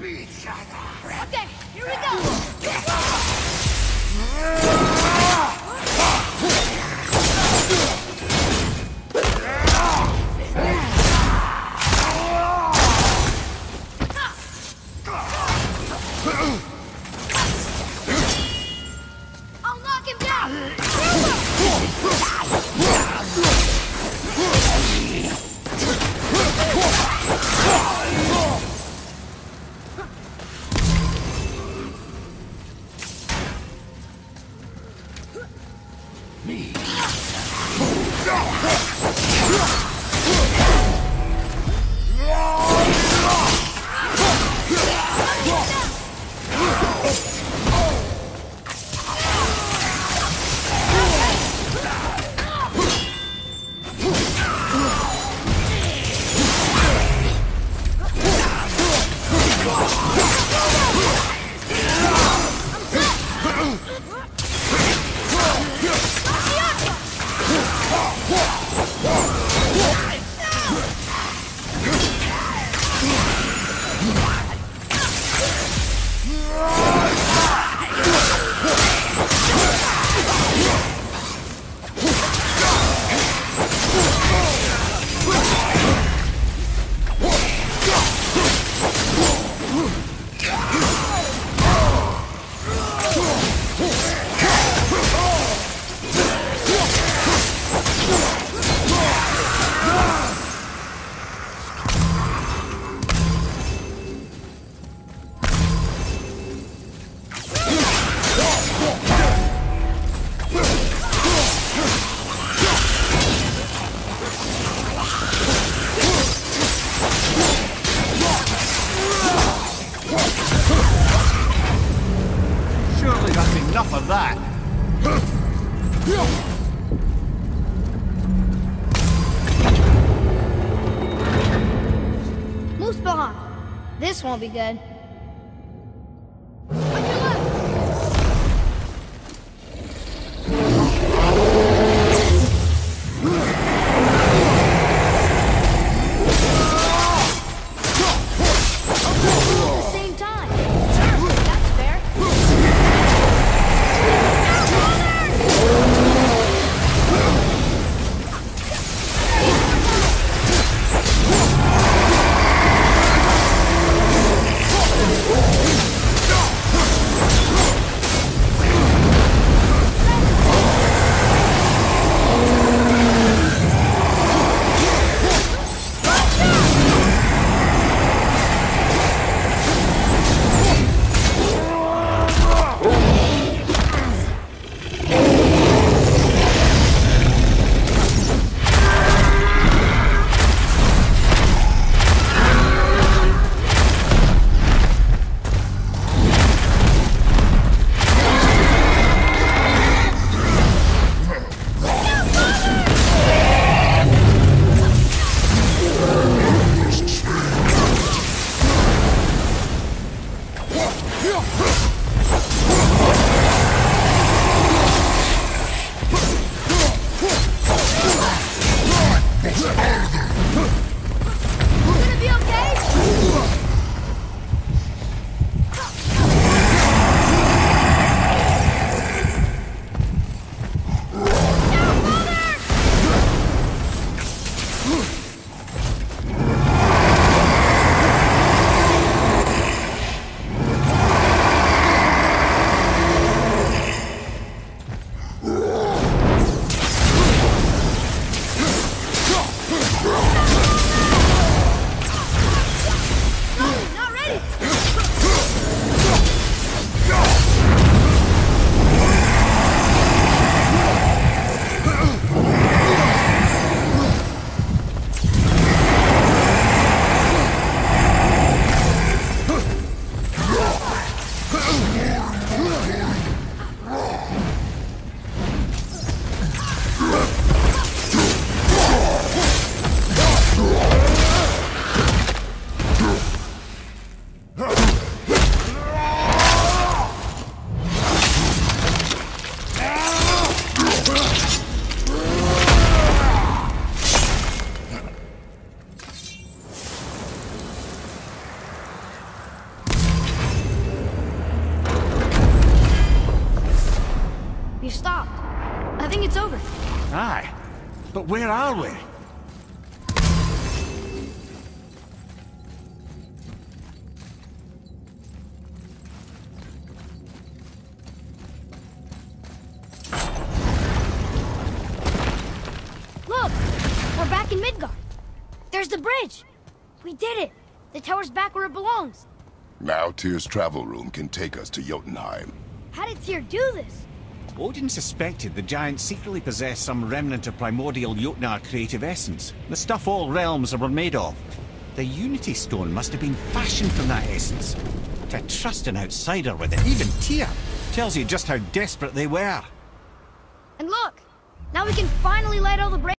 Okay, here we go. Enough of that. Muspelheim. This won't be good. Go! Think it's over. Aye. But where are we? Look! We're back in Midgard. There's the bridge. We did it. The tower's back where it belongs. Now Tyr's travel room can take us to Jotunheim. How did Tyr do this? Odin suspected the giants secretly possessed some remnant of primordial Jotnar creative essence, the stuff all realms were made of. The Unity Stone must have been fashioned from that essence. To trust an outsider with it, even Tyr, tells you just how desperate they were. And look! Now we can finally light all the.